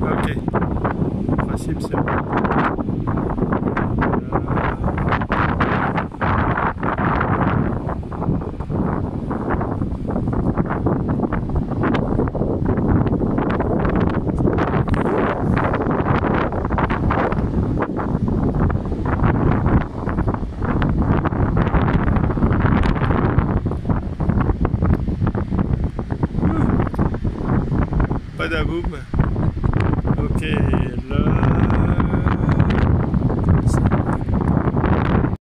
Ok. Le principe, c'est bon. Pas d'aboum. Ok.